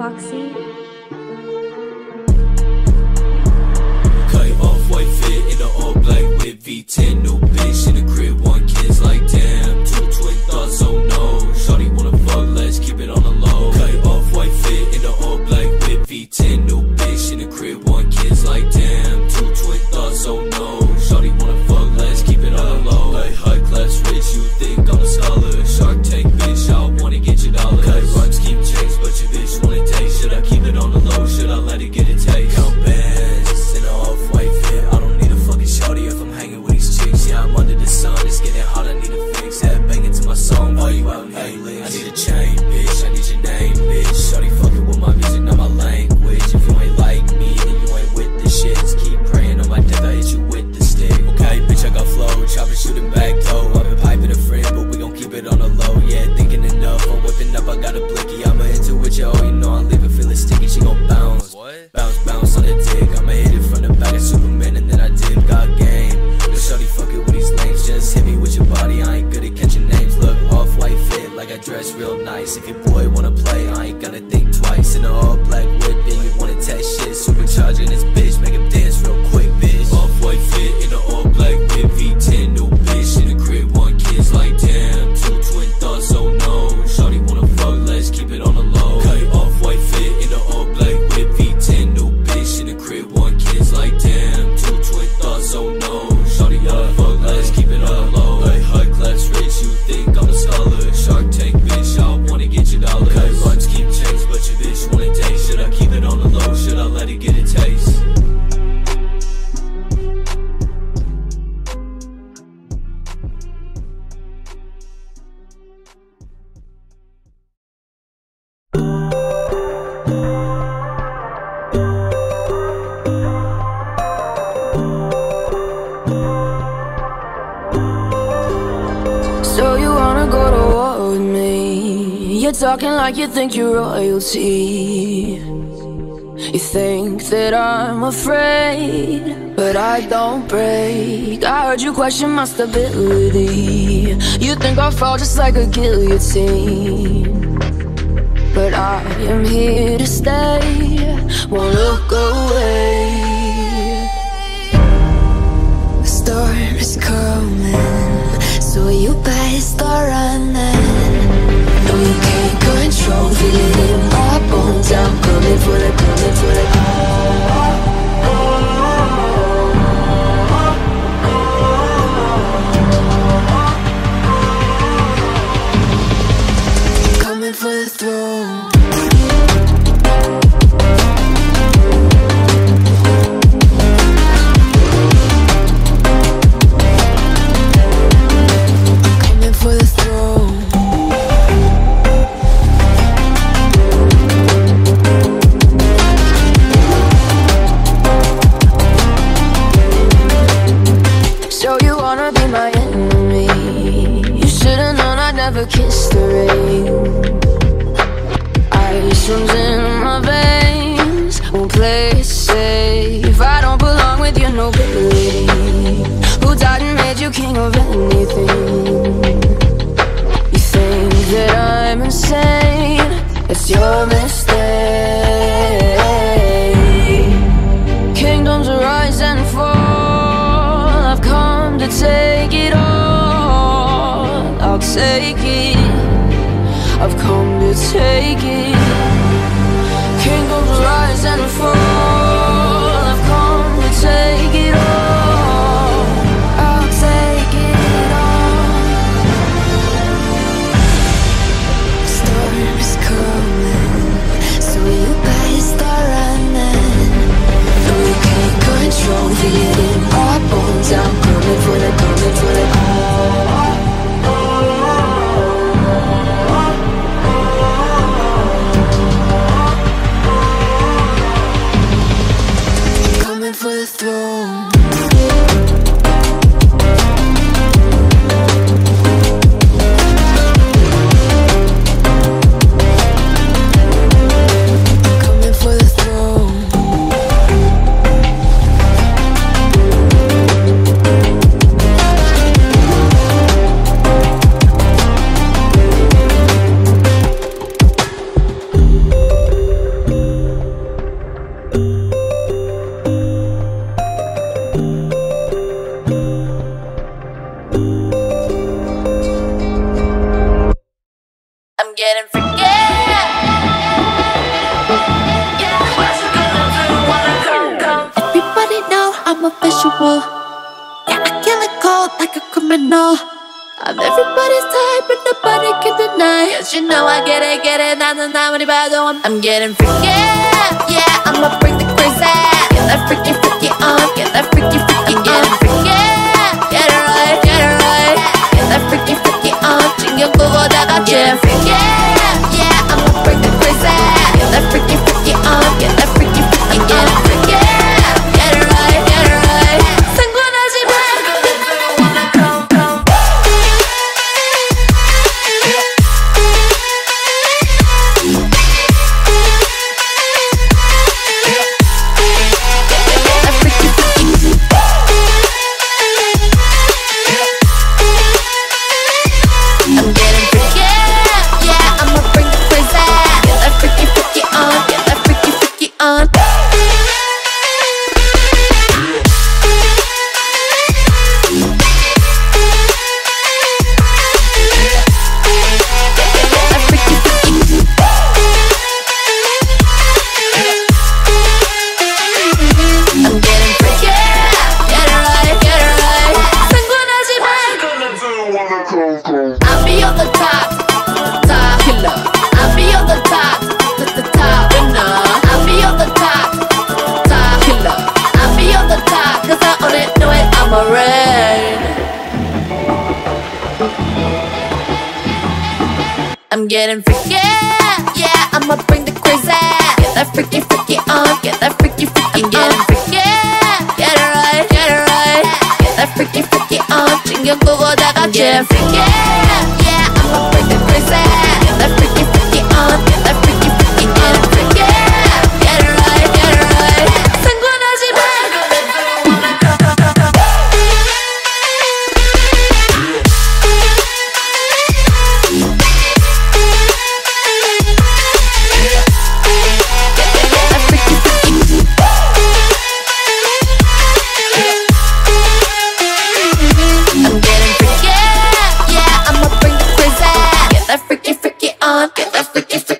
Foxy. Cut off white fit in an all black with V10, no bitch in the crib. Just hit me with your body, I ain't good at catching names. Look, off-white fit, like I dress real nice. If your boy wanna play, I ain't gonna think You're talking like you think you're royalty. You think that I'm afraid, but I don't break. I heard you question my stability. You think I'll fall just like a guillotine. But I am here to stay, won't look away. The storm is coming, so you better. live the take it Yeah, I kill it cold like a criminal. I'm everybody's type, but nobody can deny. Cause you know I get it, get it, not, not, not, one. I'm getting freaky. getting freaky. Yeah, I'ma bring the crazy. Get that freaky, freaky on. Get that freaky, freaky uh. I'm getting freaky. Get it right, get it right. Get that freaky, freaky on. 챙겨 끄고 다 같이 freaky. one. Give us the